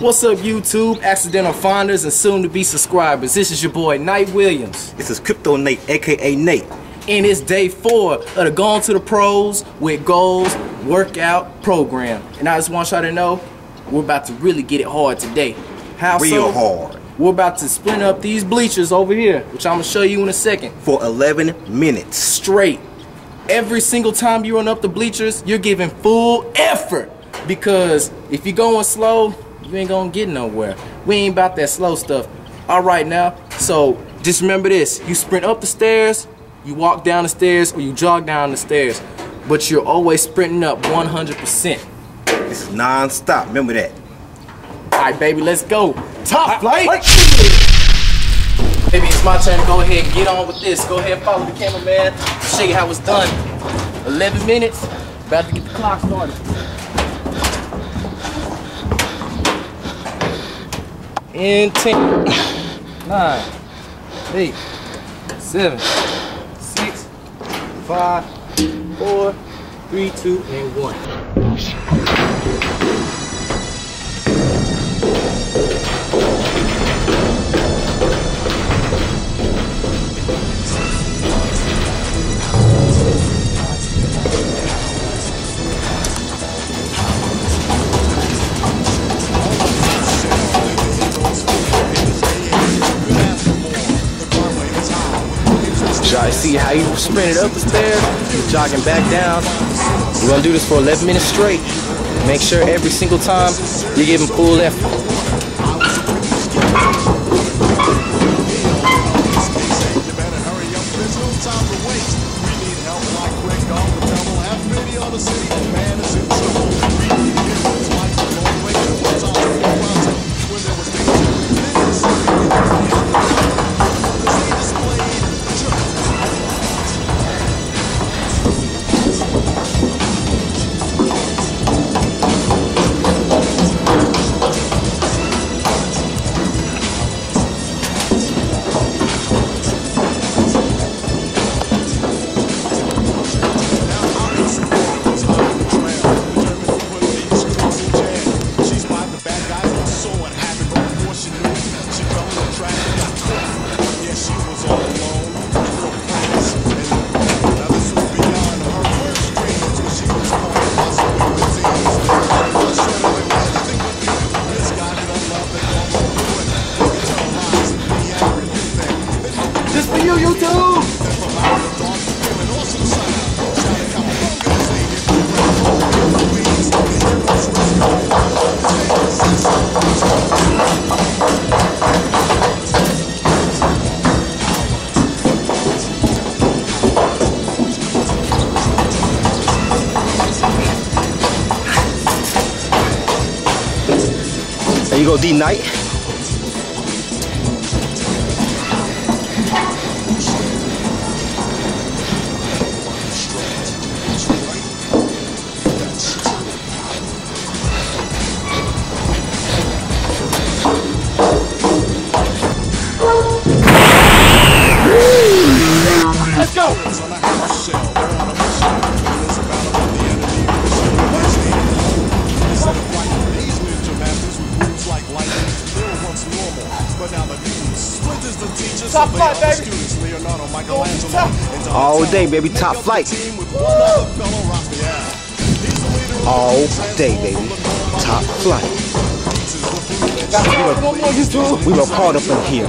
What's up, YouTube, accidental finders, and soon to be subscribers? This is your boy, Knight Williams. This is Crypto Nate, aka Nate. And it's day four of the Going to the Pros with Goals workout program. And I just want y'all to know we're about to really get it hard today. How Real so? hard. We're about to split up these bleachers over here, which I'm gonna show you in a second. For 11 minutes. Straight. Every single time you run up the bleachers, you're giving full effort. Because if you're going slow, you ain't gonna get nowhere. We ain't about that slow stuff. All right now, so just remember this. You sprint up the stairs, you walk down the stairs, or you jog down the stairs. But you're always sprinting up 100%. This is non-stop. Remember that. All right, baby, let's go. Top flight. Baby, it's my turn to go ahead and get on with this. Go ahead and follow the cameraman. Show you how it's done. 11 minutes. About to get the clock started. In 10, 9, 8, 7, 6, 5, 4, 3, 2, and 1. See how you sprinted up the stairs, jogging back down. We're gonna do this for 11 minutes straight. Make sure every single time you're giving full effort. For you, There you go, D Knight. Top flight, baby. All day, baby. Top flight. All day, baby. Top flight. One more, We were caught up in here.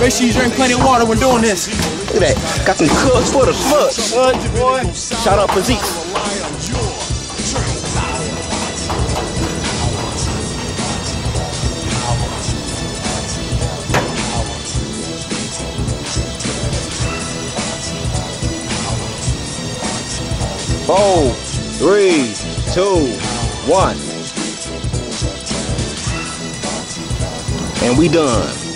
Make sure you drink plenty of water when doing this. look at that. Got some cups for the sluts. Boy. Shout out Physique. Four, three, two, one. And we done.